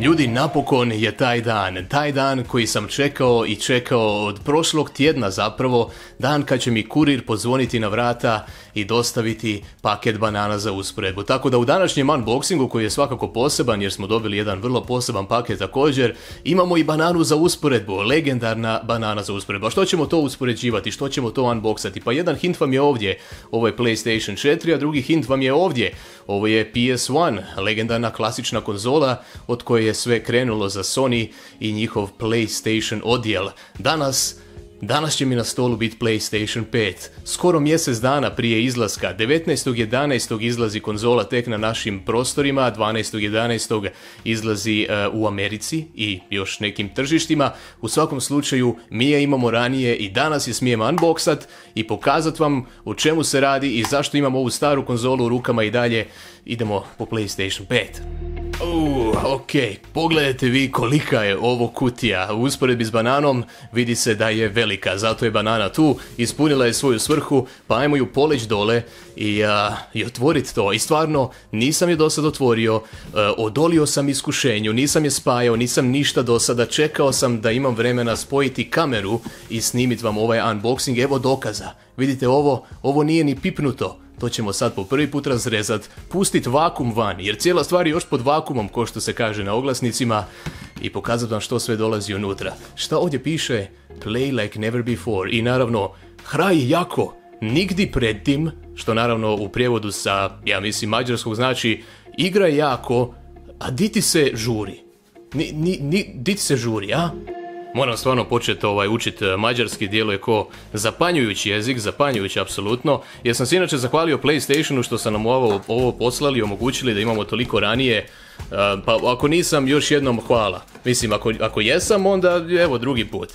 Ljudi, napokon je taj dan, taj dan koji sam čekao i čekao od prošlog tjedna zapravo, dan kad će mi kurir pozvoniti na vrata i dostaviti paket banana za usporedbu. Tako da u današnjem unboxingu koji je svakako poseban jer smo dobili jedan vrlo poseban paket također, imamo i bananu za usporedbu, legendarna banana za usporedbu. A što ćemo to uspoređivati, što ćemo to unboxati? Pa jedan hint vam je ovdje, ovo je PlayStation 4, a drugi hint vam je ovdje, ovo je PS1, legendarna klasična konzola od koje je sve krenulo za Sony i njihov PlayStation odjel. Danas Danas će mi na stolu biti PlayStation 5. Skoro mjesec dana prije izlaska, 19.11. izlazi konzola tek na našim prostorima, 12.11. izlazi e, u Americi i još nekim tržištima. U svakom slučaju mi je imamo ranije i danas je smijem unboxat i pokazat vam o čemu se radi i zašto imamo ovu staru konzolu u rukama i dalje. Idemo po PlayStation 5. Uh, ok, pogledajte vi kolika je ovo kutija. U usporedbi s bananom vidi se da je velika, zato je banana tu, ispunila je svoju svrhu, pa ajmo ju poleć dole i, uh, i otvorit to. I stvarno, nisam je do sad otvorio, uh, odolio sam iskušenju, nisam je spajao, nisam ništa do sada, čekao sam da imam vremena spojiti kameru i snimit vam ovaj unboxing, evo dokaza. Vidite ovo, ovo nije ni pipnuto. To ćemo sad po prvi put razrezat, pustit vakum van, jer cijela stvar je još pod vakumom, ko što se kaže na oglasnicima, i pokazat vam što sve dolazi unutra. Šta ovdje piše? Play like never before. I naravno, hraj jako, nigdi pred tim, što naravno u prijevodu sa, ja mislim, mađarskog znači igra jako, a di ti se žuri? Ni, ni, ni, di ti se žuri, a? Moram stvarno početi ovaj, učiti e, mađarski, djeluje ko zapanjujući jezik, zapanjujući apsolutno, jer sam se inače zahvalio PlayStationu što sam nam ovo, ovo poslali i omogućili da imamo toliko ranije, e, pa ako nisam, još jednom hvala. Mislim, ako, ako jesam, onda evo drugi put.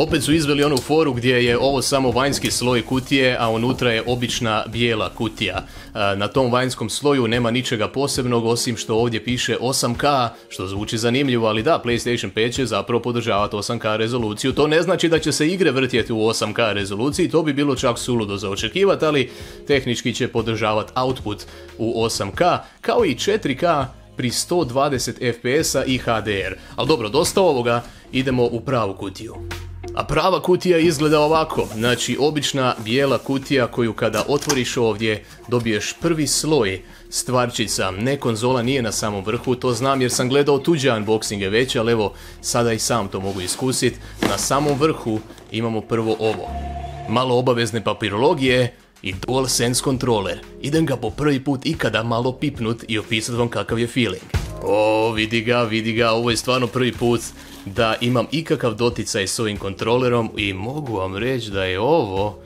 Opet su izveli onu foru gdje je ovo samo vanjski sloj kutije, a unutra je obična bijela kutija. E, na tom vanjskom sloju nema ničega posebnog osim što ovdje piše 8K, što zvuči zanimljivo, ali da, PlayStation 5 će zapravo podržavati 8K rezoluciju. To ne znači da će se igre vrtjeti u 8K rezoluciji, to bi bilo čak suludo za očekivati, ali tehnički će podržavati output u 8K, kao i 4K pri 120 fps i HDR. Ali dobro, dosta ovoga, idemo u pravu kutiju. A prava kutija izgleda ovako, znači obična bijela kutija koju kada otvoriš ovdje dobiješ prvi sloj stvarčica. Ne konzola nije na samom vrhu, to znam jer sam gledao tuđe unboxinge već, ali evo sada i sam to mogu iskusiti. Na samom vrhu imamo prvo ovo. Malo obavezne papirologije i DualSense controller. Idem ga po prvi put ikada malo pipnut i opisat vam kakav je feeling. O, vidi ga, vidi ga, ovo je stvarno prvi put da imam ikakav doticaj s ovim kontrolerom i mogu vam reći da je ovo,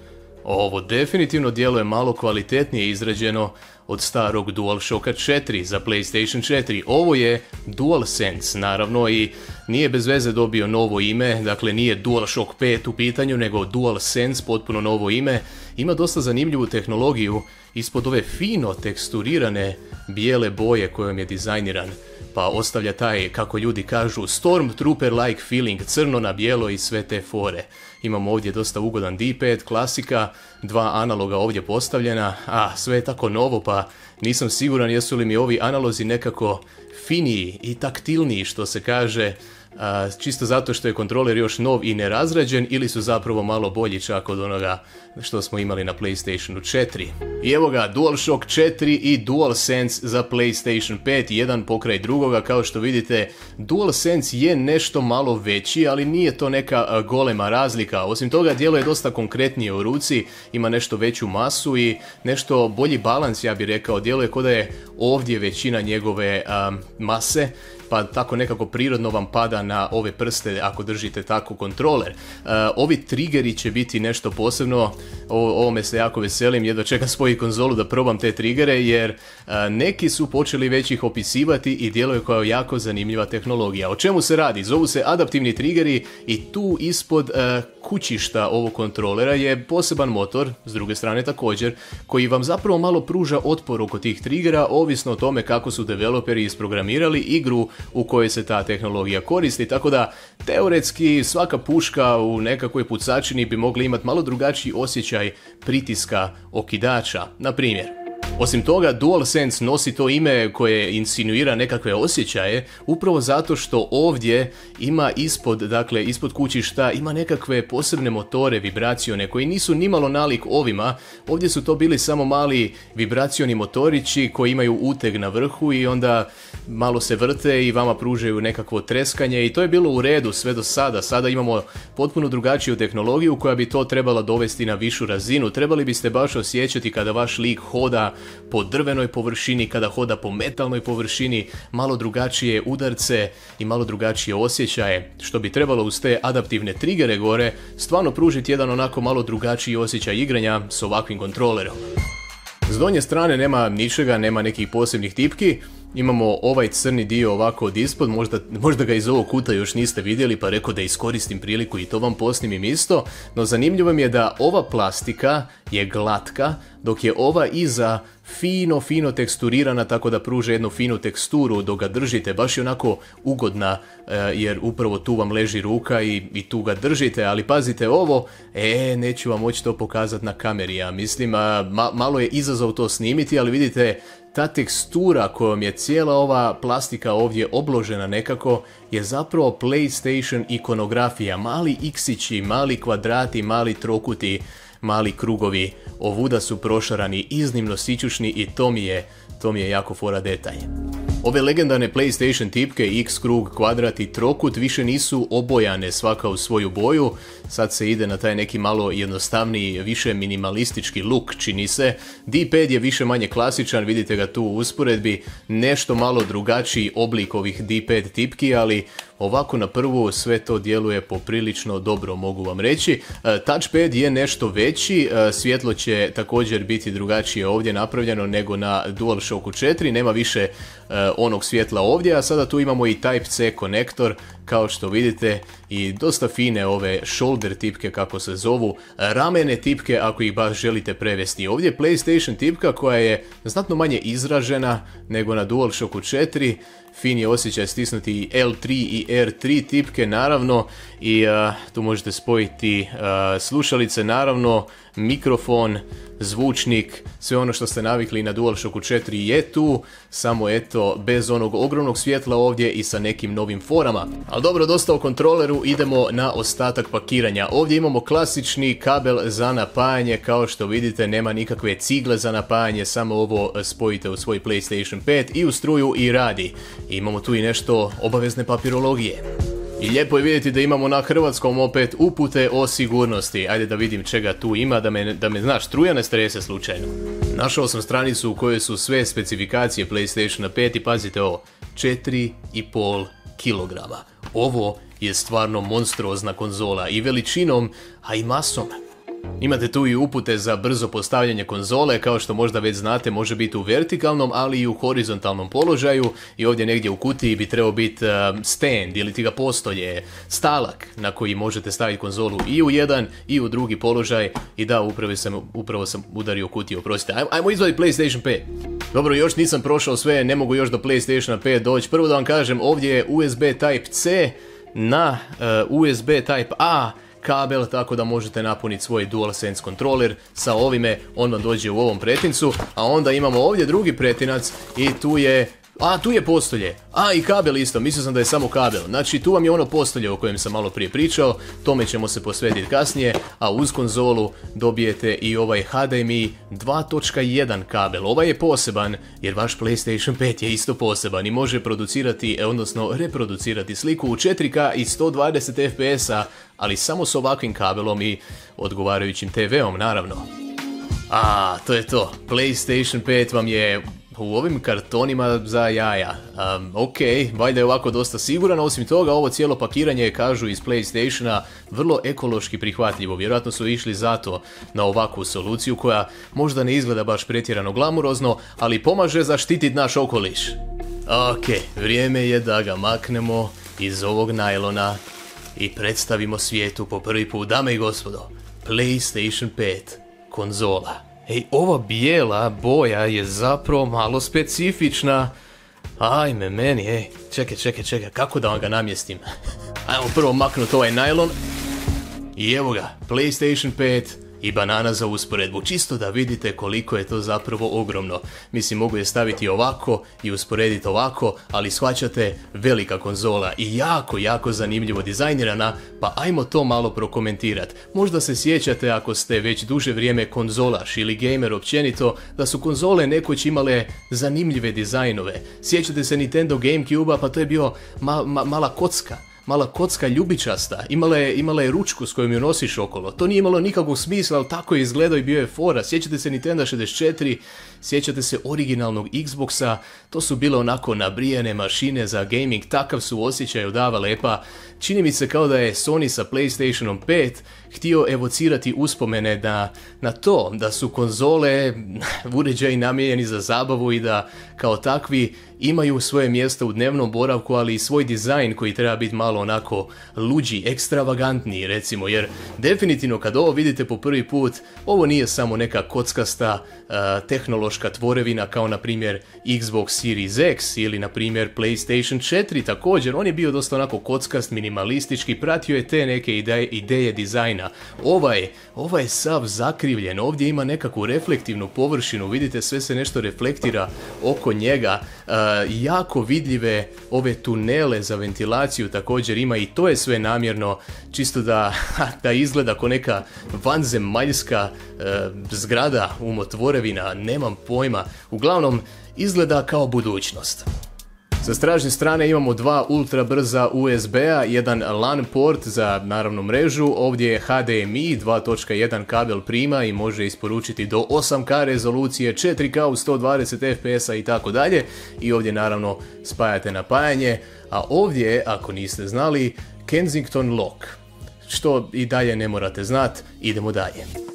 ovo definitivno djeluje malo kvalitetnije izrađeno od starog DualShocka 4 za PlayStation 4. Ovo je DualSense naravno i nije bez veze dobio novo ime, dakle nije DualShock 5 u pitanju nego DualSense potpuno novo ime. Ima dosta zanimljivu tehnologiju ispod ove fino teksturirane bijele boje kojom je dizajniran pa ostavlja taj, kako ljudi kažu, Stormtrooper-like feeling, crno na bijelo i sve te fore. Imamo ovdje dosta ugodan D-pad, klasika, dva analoga ovdje postavljena, a sve je tako novo pa nisam siguran jesu li mi ovi analozi nekako finiji i taktilniji što se kaže, čisto zato što je kontroler još nov i nerazrađen ili su zapravo malo bolji čak od onoga što smo imali na PlayStationu 4. I evo ga, DualShock 4 i DualSense za PlayStation 5, jedan pokraj drugoga, kao što vidite, DualSense je nešto malo veći, ali nije to neka golema razlika, osim toga djeluje dosta konkretnije u ruci, ima nešto veću masu i nešto bolji balans, ja bih rekao, djeluje kod da je ovdje većina njegove mase, pa tako nekako prirodno vam pada na ove prste ako držite tako kontroler. E, ovi triggeri će biti nešto posebno, o, ovome se jako veselim, jedva čekam svoju konzolu da probam te triggere jer e, neki su počeli već ih opisivati i djeluje kao jako zanimljiva tehnologija. O čemu se radi? Zovu se adaptivni triggeri i tu ispod e, kućišta ovog kontrolera je poseban motor, s druge strane također, koji vam zapravo malo pruža otpor oko tih triggera, ovisno o tome kako su developeri isprogramirali igru u kojoj se ta tehnologija koristi, tako da teoretski svaka puška u nekakvoj pucačini bi mogla imati malo drugačiji osjećaj pritiska okidača, na primjer. Osim toga, DualSense nosi to ime koje insinuira nekakve osjećaje, upravo zato što ovdje ima ispod, dakle, ispod kućišta ima nekakve posebne motore vibracione koji nisu nimalo nalik ovima. Ovdje su to bili samo mali vibracioni motorići koji imaju uteg na vrhu i onda malo se vrte i vama pružaju nekakvo treskanje i to je bilo u redu sve do sada. Sada imamo potpuno drugačiju tehnologiju koja bi to trebala dovesti na višu razinu. Trebali biste baš osjećati kada vaš lik hoda po drvenoj površini, kada hoda po metalnoj površini, malo drugačije udarce i malo drugačije osjećaje, što bi trebalo uz te adaptivne trigere gore stvarno pružiti jedan onako malo drugačiji osjećaj igranja s ovakvim kontrolerom. S donje strane nema ničega, nema nekih posebnih tipki, Imamo ovaj crni dio ovako od ispod, možda, možda ga iz ovog kuta još niste vidjeli pa rekao da iskoristim priliku i to vam posnimim isto, no zanimljivo mi je da ova plastika je glatka, dok je ova iza fino, fino teksturirana tako da pruže jednu finu teksturu dok ga držite, baš je onako ugodna e, jer upravo tu vam leži ruka i, i tu ga držite, ali pazite ovo, e, neću vam moći to pokazati na kameri, ja mislim, malo je izazov to snimiti, ali vidite ta tekstura kojom je cijela ova plastika ovdje obložena nekako je zapravo PlayStation ikonografija. Mali iksići, mali kvadrati, mali trokuti, mali krugovi. Ovuda su prošarani, iznimno sićušni i to mi je, to mi je jako fora detalj. Ove legendarne PlayStation tipke X krug, kvadrat i trokut više nisu obojane svaka u svoju boju, sad se ide na taj neki malo jednostavniji, više minimalistički look čini se. D-pad je više manje klasičan, vidite ga tu u usporedbi, nešto malo drugačiji oblik ovih D-pad tipki, ali Ovako na prvu sve to djeluje poprilično dobro, mogu vam reći. E, touchpad je nešto veći, e, svjetlo će također biti drugačije ovdje napravljeno nego na DualShocku 4, nema više e, onog svjetla ovdje, a sada tu imamo i Type-C konektor, kao što vidite, i dosta fine ove shoulder tipke kako se zovu, ramene tipke ako ih baš želite prevesti. Ovdje je PlayStation tipka koja je znatno manje izražena nego na DualShocku 4, fin je osjećaj stisnuti i L3 i R3 tipke naravno i tu možete spojiti slušalice naravno, mikrofon, zvučnik, sve ono što ste navikli na DualShocku 4 je tu, samo eto bez onog ogromnog svjetla ovdje i sa nekim novim forama. Ali dobro, dosta o kontroleru, idemo na ostatak pakiranja. Ovdje imamo klasični kabel za napajanje, kao što vidite nema nikakve cigle za napajanje, samo ovo spojite u svoj PlayStation 5 i u struju i radi. Imamo tu i nešto obavezne papirologije. I lijepo je vidjeti da imamo na hrvatskom opet upute o sigurnosti. Ajde da vidim čega tu ima, da me, da me znaš, struja ne strese slučajno. Našao sam stranicu u kojoj su sve specifikacije PlayStation 5 i pazite ovo, 4,5 kg. Ovo je stvarno monstruozna konzola i veličinom, a i masom. Imate tu i upute za brzo postavljanje konzole, kao što možda već znate može biti u vertikalnom, ali i u horizontalnom položaju i ovdje negdje u kutiji bi trebao biti uh, stand ili ti ga postolje, stalak na koji možete staviti konzolu i u jedan i u drugi položaj i da, upravo sam, upravo sam udario kutiju, oprostite. Ajmo, izvaditi PlayStation 5. Dobro, još nisam prošao sve, ne mogu još do PlayStation 5 doći. Prvo da vam kažem, ovdje je USB Type-C na uh, USB Type-A kabel tako da možete napuniti svoj DualSense kontroler. Sa ovime, on vam dođe u ovom pretincu, a onda imamo ovdje drugi pretinac i tu je a, tu je postolje. A, i kabel isto, mislio sam da je samo kabel. Znači, tu vam je ono postolje o kojem sam malo prije pričao, tome ćemo se posvetiti kasnije, a uz konzolu dobijete i ovaj HDMI 2.1 kabel. Ovaj je poseban, jer vaš PlayStation 5 je isto poseban i može producirati, e, odnosno reproducirati sliku u 4K i 120 fps ali samo s ovakvim kabelom i odgovarajućim TV-om, naravno. A, to je to. PlayStation 5 vam je u ovim kartonima za jaja. Um, ok, valjda je ovako dosta siguran, osim toga ovo cijelo pakiranje kažu iz Playstationa vrlo ekološki prihvatljivo. Vjerojatno su išli zato na ovakvu soluciju koja možda ne izgleda baš pretjerano glamurozno, ali pomaže zaštititi naš okoliš. Ok, vrijeme je da ga maknemo iz ovog najlona i predstavimo svijetu po prvi put, dame i gospodo, PlayStation 5 konzola. Ej, ova bijela boja je zapravo malo specifična. Ajme meni, ej, čekaj, čekaj, čekaj, kako da vam ga namjestim? Ajmo prvo maknuti ovaj najlon. I evo ga, PlayStation 5 i banana za usporedbu, čisto da vidite koliko je to zapravo ogromno. Mislim, mogu je staviti ovako i usporediti ovako, ali shvaćate, velika konzola i jako, jako zanimljivo dizajnirana, pa ajmo to malo prokomentirat. Možda se sjećate ako ste već duže vrijeme konzolaš ili gamer općenito, da su konzole nekoć imale zanimljive dizajnove. Sjećate se Nintendo Gamecube-a, pa to je bio mala kocka mala kocka ljubičasta, imala je, imala je ručku s kojom ju nosiš okolo. To nije imalo nikakvog smisla, ali tako je izgledao i bio je fora. Sjećate se Nintendo 64, sjećate se originalnog Xboxa, to su bile onako nabrijene mašine za gaming, takav su osjećaj odavale, pa čini mi se kao da je Sony sa PlayStationom 5 htio evocirati uspomene da, na to da su konzole uređaji namijenjeni za zabavu i da kao takvi imaju svoje mjesto u dnevnom boravku, ali i svoj dizajn koji treba biti malo onako luđi, ekstravagantniji recimo, jer definitivno kad ovo vidite po prvi put, ovo nije samo neka kockasta tehnološka tvorevina kao na primjer Xbox Series X ili na primjer PlayStation 4 također, on je bio dosta onako kockast, minimalistički, pratio je te neke ideje, ideje dizajna. Ovaj, ovaj je sav zakrivljen, ovdje ima nekakvu reflektivnu površinu, vidite sve se nešto reflektira oko njega, jako vidljive ove tunele za ventilaciju također ima i to je sve namjerno čisto da, da izgleda kao neka vanzemaljska e, zgrada umotvorevina, nemam pojma. Uglavnom, izgleda kao budućnost. Sa stražnje strane imamo dva ultra brza USB-a, jedan LAN port za naravno mrežu, ovdje je HDMI 2.1 kabel prima i može isporučiti do 8K rezolucije, 4K u 120 fps i tako dalje. I ovdje naravno spajate napajanje, a ovdje, ako niste znali, Kensington Lock, što i dalje ne morate znat, idemo dalje.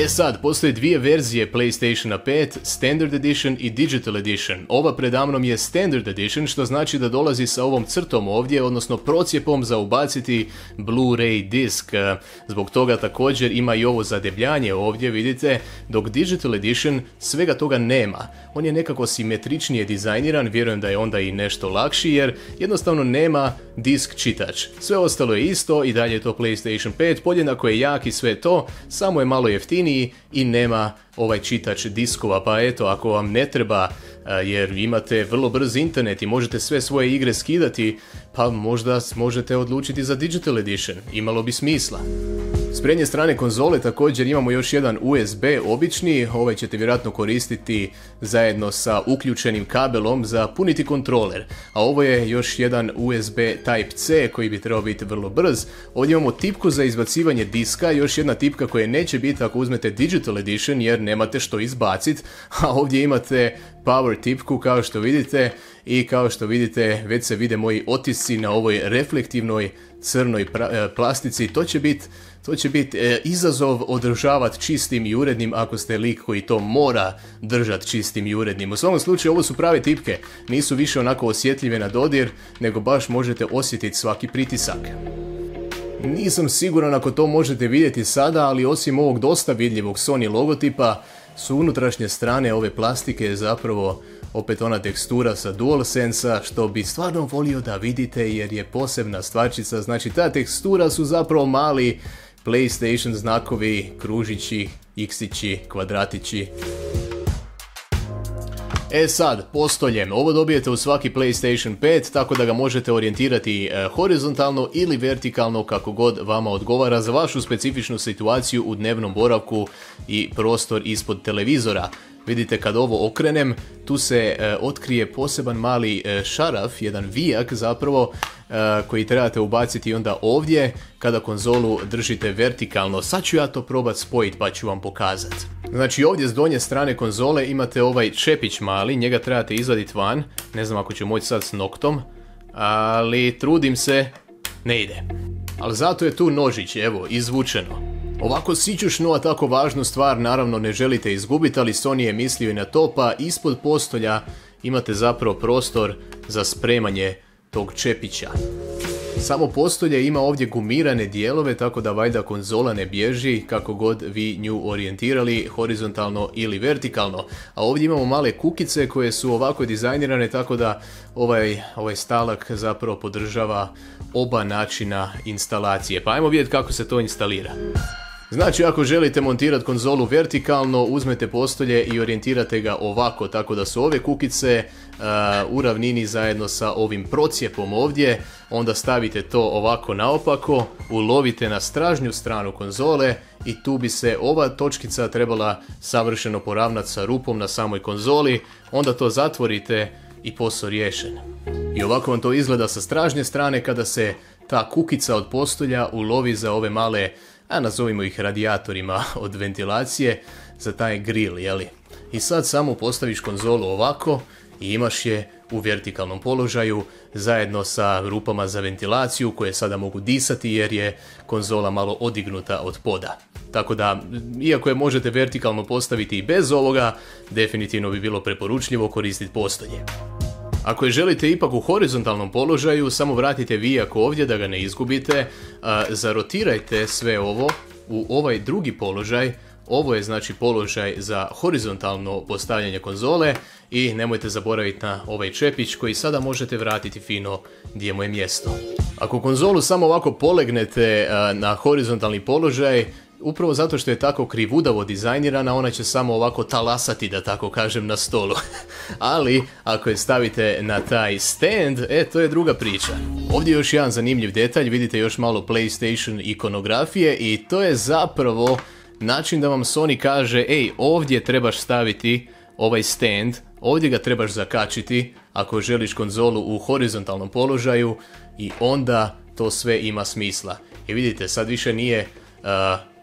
E sad, postoje dvije verzije PlayStation 5, Standard Edition i Digital Edition. Ova predamnom je Standard Edition, što znači da dolazi sa ovom crtom ovdje, odnosno procijepom za ubaciti Blu-ray disk. Zbog toga također ima i ovo zadebljanje ovdje, vidite, dok Digital Edition svega toga nema. On je nekako simetričnije dizajniran, vjerujem da je onda i nešto lakši, jer jednostavno nema disk čitač. Sve ostalo je isto i dalje je to PlayStation 5, podjednako je jak i sve to, samo je malo jeftiniji i nema ovaj čitač diskova, pa eto, ako vam ne treba, jer imate vrlo brz internet i možete sve svoje igre skidati, pa možda možete odlučiti za Digital Edition, imalo bi smisla. S prednje strane konzole također imamo još jedan USB obični, ovaj ćete vjerojatno koristiti zajedno sa uključenim kabelom za puniti kontroler, a ovo je još jedan USB Type-C koji bi trebao biti vrlo brz. Ovdje imamo tipku za izbacivanje diska, još jedna tipka koja neće biti ako uzmete Digital Edition jer nemate što izbaciti, a ovdje imate power tipku kao što vidite. I kao što vidite već se vide moji otisci na ovoj reflektivnoj crnoj e, plastici, to će biti to će biti e, izazov održavati čistim i urednim ako ste lik koji to mora držati čistim i urednim. U svom slučaju ovo su prave tipke, nisu više onako osjetljive na dodir, nego baš možete osjetiti svaki pritisak. Nisam siguran ako to možete vidjeti sada, ali osim ovog dosta vidljivog Sony logotipa, su unutrašnje strane ove plastike zapravo opet ona tekstura sa DualSense-a što bi stvarno volio da vidite jer je posebna stvarčica, znači ta tekstura su zapravo mali PlayStation znakovi, kružići, xići, kvadratići. E sad, postoljem, ovo dobijete u svaki PlayStation 5, tako da ga možete orijentirati e, horizontalno ili vertikalno kako god vama odgovara za vašu specifičnu situaciju u dnevnom boravku i prostor ispod televizora. Vidite kad ovo okrenem, tu se e, otkrije poseban mali e, šaraf, jedan vijak zapravo, e, koji trebate ubaciti onda ovdje kada konzolu držite vertikalno. Sad ću ja to probat spojiti pa ću vam pokazati. Znači ovdje s donje strane konzole imate ovaj čepić mali, njega trebate izvaditi van, ne znam ako ću moći sad s noktom, ali trudim se, ne ide. Ali zato je tu nožić, evo, izvučeno. Ovako sićušnu, a tako važnu stvar naravno ne želite izgubiti, ali Sony je mislio i na to, pa ispod postolja imate zapravo prostor za spremanje tog čepića. Samo postolje ima ovdje gumirane dijelove, tako da valjda konzola ne bježi kako god vi nju orijentirali, horizontalno ili vertikalno. A ovdje imamo male kukice koje su ovako dizajnirane, tako da ovaj, ovaj stalak zapravo podržava oba načina instalacije. Pa ajmo vidjeti kako se to instalira. Znači, ako želite montirati konzolu vertikalno, uzmete postolje i orijentirate ga ovako, tako da su ove kukice uh, u ravnini zajedno sa ovim procijepom ovdje, onda stavite to ovako naopako, ulovite na stražnju stranu konzole i tu bi se ova točkica trebala savršeno poravnati sa rupom na samoj konzoli, onda to zatvorite i posao riješen. I ovako vam to izgleda sa stražnje strane kada se ta kukica od postolja ulovi za ove male a nazovimo ih radijatorima od ventilacije za taj grill, jeli? I sad samo postaviš konzolu ovako i imaš je u vertikalnom položaju zajedno sa rupama za ventilaciju koje sada mogu disati jer je konzola malo odignuta od poda. Tako da, iako je možete vertikalno postaviti i bez ovoga, definitivno bi bilo preporučljivo koristiti postolje. Ako je želite ipak u horizontalnom položaju, samo vratite vijak ovdje da ga ne izgubite, zarotirajte sve ovo u ovaj drugi položaj, ovo je znači položaj za horizontalno postavljanje konzole i nemojte zaboraviti na ovaj čepić koji sada možete vratiti fino gdje mu je mjesto. Ako konzolu samo ovako polegnete na horizontalni položaj, Upravo zato što je tako krivudavo dizajnirana, ona će samo ovako talasati, da tako kažem, na stolu. Ali, ako je stavite na taj stand, e, to je druga priča. Ovdje je još jedan zanimljiv detalj, vidite još malo PlayStation ikonografije i to je zapravo način da vam Sony kaže, ej, ovdje trebaš staviti ovaj stand, ovdje ga trebaš zakačiti ako želiš konzolu u horizontalnom položaju i onda to sve ima smisla. I vidite, sad više nije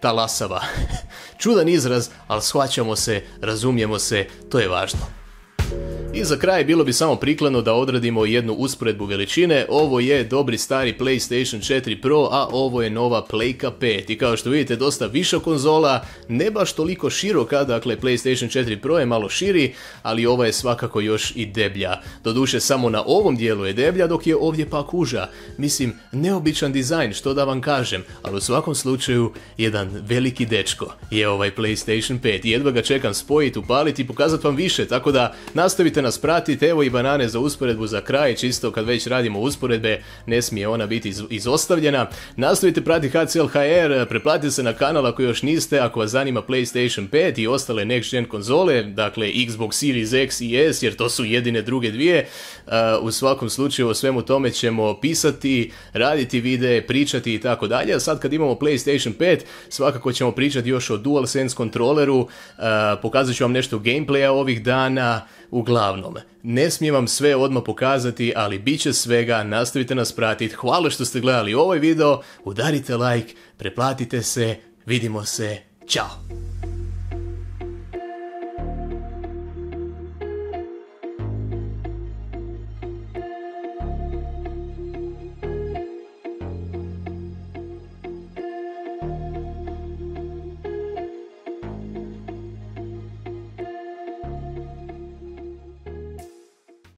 talasava. Čudan izraz, ali shvaćamo se, razumijemo se, to je važno. I za kraj bilo bi samo prikladno da odradimo jednu usporedbu veličine. Ovo je dobri stari PlayStation 4 Pro, a ovo je nova Playka 5. I kao što vidite dosta više konzola, ne baš toliko široka, dakle PlayStation 4 Pro je malo širi, ali ova je svakako još i deblja. Doduše samo na ovom dijelu je deblja, dok je ovdje pak uža. Mislim, neobičan dizajn, što da vam kažem, ali u svakom slučaju jedan veliki dečko je ovaj PlayStation 5. Jedva ga čekam spojiti, upaliti i pokazati vam više, tako da nastavite nas pratiti, evo i banane za usporedbu za kraj, čisto kad već radimo usporedbe, ne smije ona biti izostavljena. Nastavite pratiti HCL HR, preplatite se na kanal ako još niste, ako vas zanima PlayStation 5 i ostale next gen konzole, dakle Xbox Series X i S, jer to su jedine druge dvije. Uh, u svakom slučaju o svemu tome ćemo pisati, raditi videe, pričati i tako dalje. Sad kad imamo PlayStation 5, svakako ćemo pričati još o DualSense kontroleru, uh, pokazat ću vam nešto gameplaya ovih dana, Ne smijem vam sve odmah pokazati, ali bit će svega, nastavite nas pratiti. Hvala što ste gledali ovaj video, udarite like, preplatite se, vidimo se, čao!